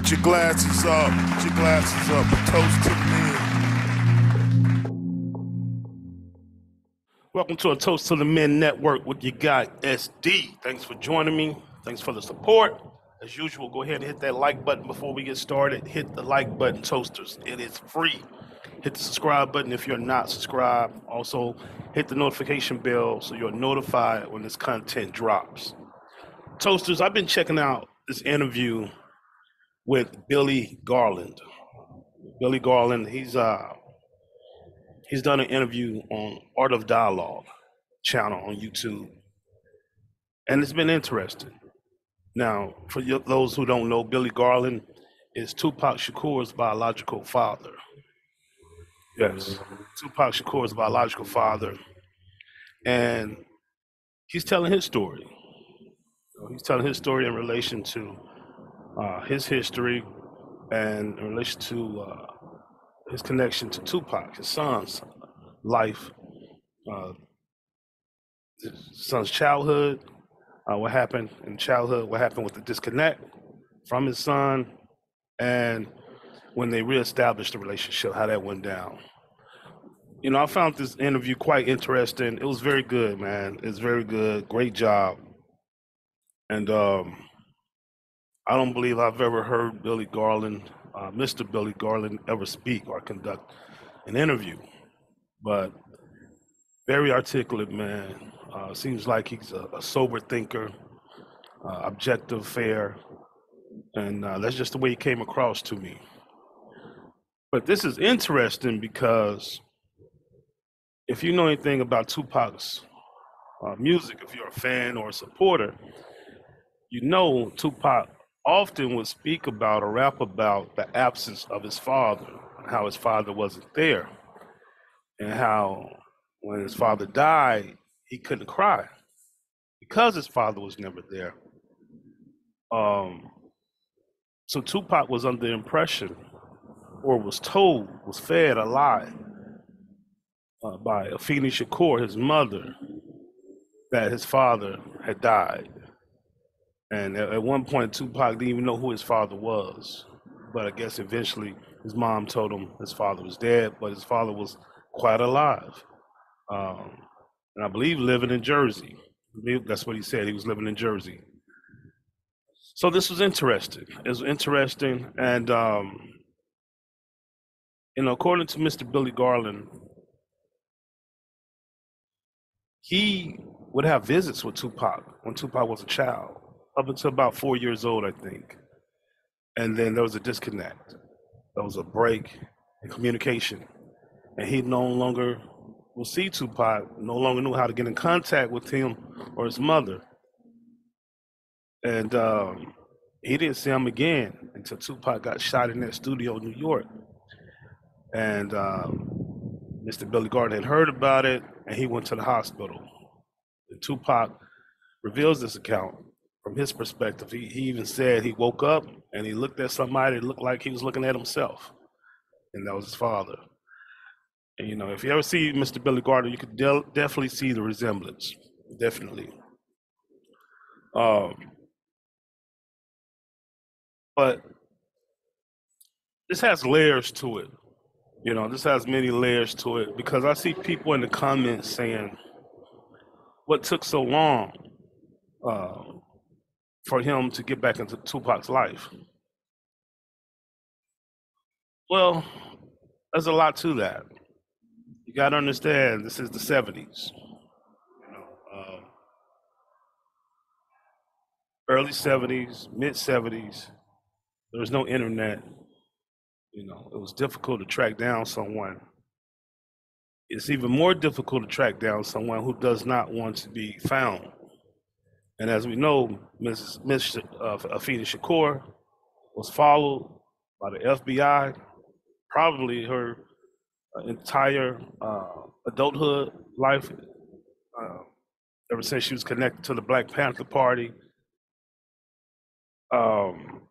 Get your glasses up. Get your glasses up. A toast to the men. Welcome to a Toast to the Men Network with your guy SD. Thanks for joining me. Thanks for the support. As usual, go ahead and hit that like button before we get started. Hit the like button, Toasters. It is free. Hit the subscribe button if you're not subscribed. Also, hit the notification bell so you're notified when this content drops. Toasters, I've been checking out this interview with Billy Garland. Billy Garland, he's uh he's done an interview on Art of Dialogue channel on YouTube, and it's been interesting. Now, for y- those who don't know, Billy Garland is Tupac Shakur's biological father. Yes, Tupac Shakur's biological father, and he's telling his story. He's telling his story in relation to uh, his history and in relation to uh, his connection to Tupac, his son's life, uh, his son's childhood, uh, what happened in childhood, what happened with the disconnect from his son, and when they reestablished the relationship, how that went down. You know, I found this interview quite interesting. It was very good, man. It's very good. Great job. And um, I don't believe I've ever heard Billy Garland, uh, Mr. Billy Garland, ever speak or conduct an interview. But very articulate man. Uh, seems like he's a, a sober thinker, uh, objective, fair, and uh, that's just the way he came across to me. But this is interesting because if you know anything about Tupac's uh, music, if you're a fan or a supporter, you know Tupac often would speak about or rap about the absence of his father, how his father wasn't there, and how when his father died, he couldn't cry because his father was never there. Um, so Tupac was under the impression, or was told, was fed a lie uh, by Afeni Shakur, his mother, that his father had died. And at, at one point, Tupac didn't even know who his father was. But I guess eventually his mom told him his father was dead, but his father was quite alive. Um, and I believe living in Jersey. That's what he said. He was living in Jersey. So this was interesting. It was interesting. And, um, you know, according to Mr. Billy Garland, he would have visits with Tupac when Tupac was a child, up until about four years old, I think. And then there was a disconnect. There was a break in communication. And he no longer will see Tupac, no longer knew how to get in contact with him or his mother. And um, he didn't see him again until Tupac got shot in that studio in New York. And um, Mr. Billy Garland had heard about it, and he went to the hospital. And Tupac reveals this account from his perspective. He, he even said he woke up and he looked at somebody that looked like he was looking at himself, and that was his father. And you know, if you ever see Mr. Billy Garland, you could del- definitely see the resemblance. Definitely. Um, but this has layers to it. You know, this has many layers to it because I see people in the comments saying, "What took so long uh, for him to get back into Tupac's life?" Well, there's a lot to that. You got to understand, this is the '70s. You know, um, early '70s, mid '70s. There was no internet. You know, it was difficult to track down someone. It's even more difficult to track down someone who does not want to be found. And as we know, Mrs. Miss uh, Afeni Shakur was followed by the FBI, probably her uh, entire uh, adulthood life, uh, ever since she was connected to the Black Panther Party. Um,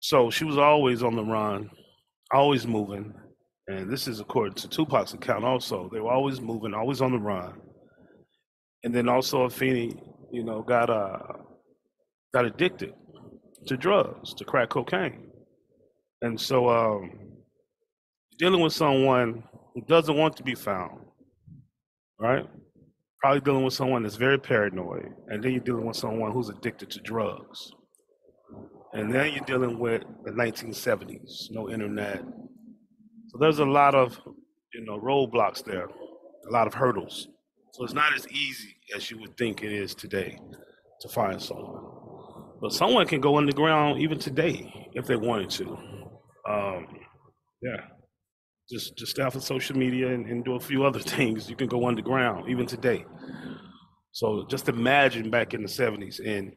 so she was always on the run, always moving. And this is according to Tupac's account also. They were always moving, always on the run. And then also Afeni, you know, got uh got addicted to drugs, to crack cocaine. And so um, dealing with someone who doesn't want to be found, right? Probably dealing with someone that's very paranoid, and then you're dealing with someone who's addicted to drugs. And then you're dealing with the 1970s, no internet. So there's a lot of, you know, roadblocks there, a lot of hurdles. So it's not as easy as you would think it is today to find someone. But someone can go underground even today if they wanted to. Um, yeah, just just stay off of social media and, and do a few other things. You can go underground even today. So just imagine back in the '70s and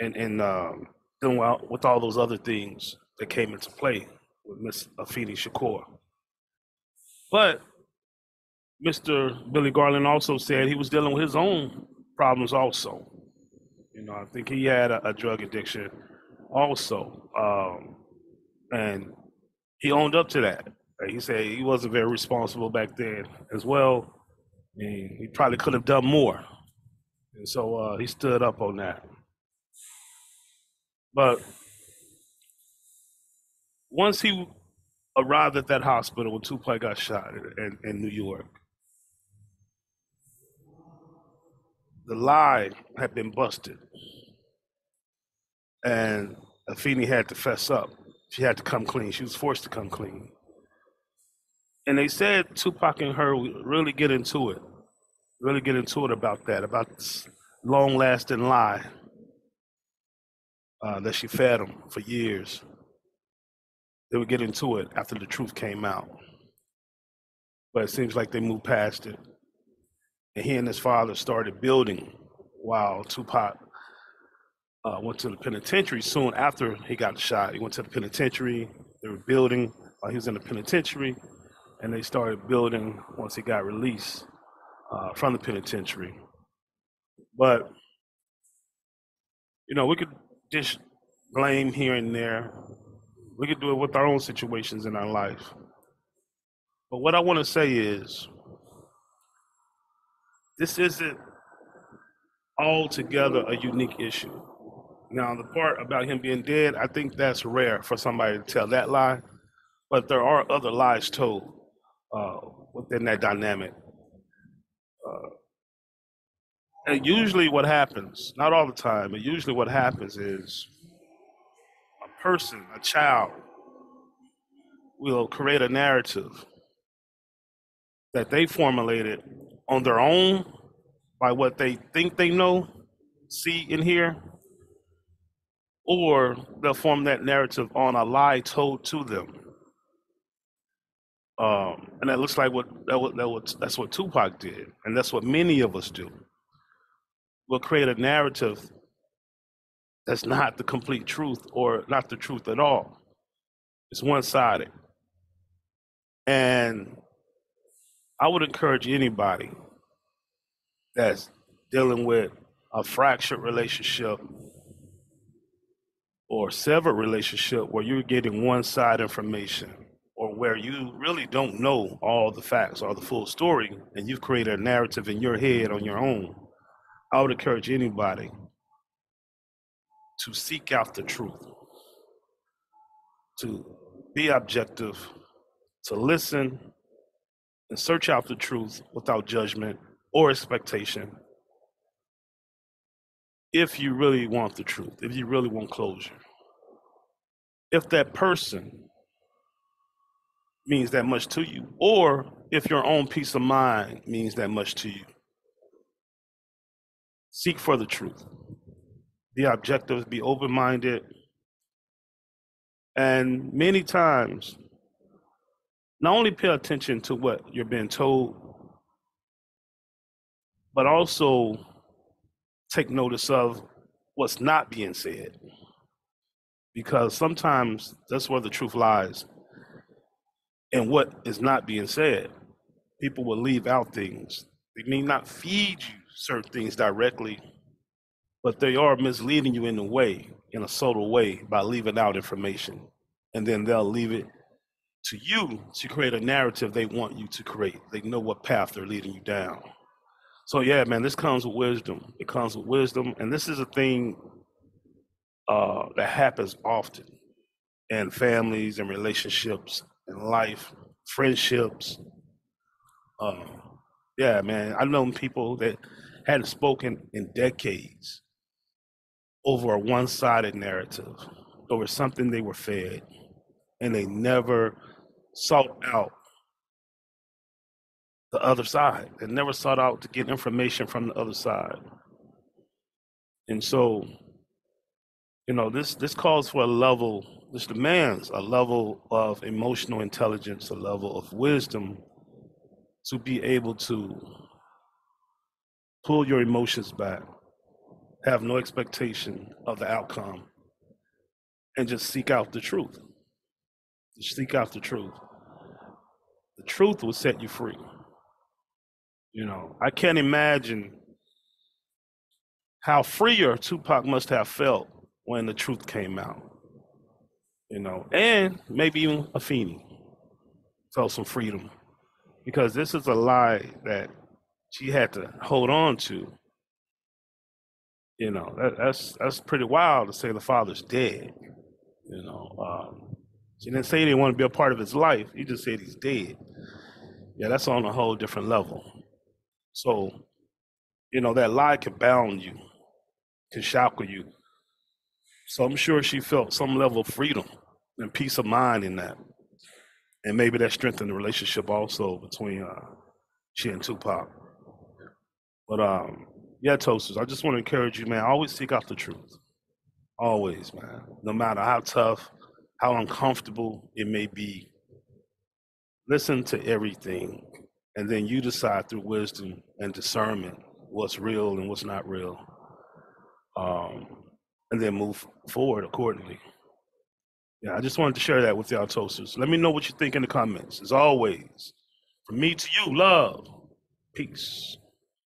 and and um, with, with all those other things that came into play with Miss Afeni Shakur. But Mr. Billy Garland also said he was dealing with his own problems also. You know, I think he had a, a drug addiction also. Um, and he owned up to that. He said he wasn't very responsible back then as well. And he probably could have done more. And so uh, he stood up on that. But once he arrived at that hospital when Tupac got shot in, in, in New York, the lie had been busted. And Afeni had to fess up. She had to come clean. She was forced to come clean. And they said Tupac and her really get into it, really get into it about that, about this long lasting lie uh, that she fed him for years. They would get into it after the truth came out. But it seems like they moved past it. And he and his father started building while Tupac uh, went to the penitentiary soon after he got shot. He went to the penitentiary. They were building while he was in the penitentiary, and they started building once he got released uh, from the penitentiary. But you know, we could just blame here and there. We could do it with our own situations in our life. But what I want to say is, this isn't altogether a unique issue. Now, the part about him being dead, I think that's rare for somebody to tell that lie, but there are other lies told uh, within that dynamic. Uh, and usually, what happens, not all the time, but usually what happens is a person, a child, will create a narrative that they formulated on their own by what they think they know, see, and hear or they'll form that narrative on a lie told to them. Um, and that looks like what that, what that what that's what Tupac did, and that's what many of us do. We'll create a narrative that's not the complete truth or not the truth at all. It's one-sided, and I would encourage anybody that's dealing with a fractured relationship or severed relationship where you're getting one side information or where you really don't know all the facts or the full story and you've created a narrative in your head on your own, I would encourage anybody to seek out the truth, to be objective, to listen and search out the truth without judgment or expectation. If you really want the truth, if you really want closure if that person means that much to you, or if your own peace of mind means that much to you. Seek for the truth. Be objective, is be open minded. And many times, not only pay attention to what you're being told, but also take notice of what's not being said because sometimes that's where the truth lies and what is not being said. People will leave out things. They may not feed you certain things directly, but they are misleading you in a way, in a subtle way, by leaving out information. And then they'll leave it to you to create a narrative they want you to create. They know what path they're leading you down. So yeah, man, this comes with wisdom. It comes with wisdom, and this is a thing uh, that happens often in families and relationships in life, friendships. Uh, yeah, man, I've known people that hadn't spoken in decades over a one-sided narrative, over something they were fed, and they never sought out the other side. They never sought out to get information from the other side. And so, you know, this this calls for a level, this demands a level of emotional intelligence, a level of wisdom to be able to pull your emotions back, have no expectation of the outcome, and just seek out the truth. Just seek out the truth. The truth will set you free. You know, I can't imagine how freer Tupac must have felt when the truth came out. You know, and maybe even Afeni felt some freedom because this is a lie that she had to hold on to. You know, that, that's that's pretty wild to say the father's dead. You know, um, she didn't say he didn't want to be a part of his life. He just said he's dead. Yeah, that's on a whole different level. So, you know, that lie can bound you, can shackle you. So I'm sure she felt some level of freedom and peace of mind in that. And maybe that strengthened the relationship also between uh, she and Tupac. But um, yeah, Toasters, I just want to encourage you, man, always seek out the truth. Always, man. No matter how tough, how uncomfortable it may be, listen to everything and then you decide through wisdom and discernment what's real and what's not real um, and then move forward accordingly. Yeah i just wanted to share that with y'all toasters let me know what you think in the comments. As always from me to you love peace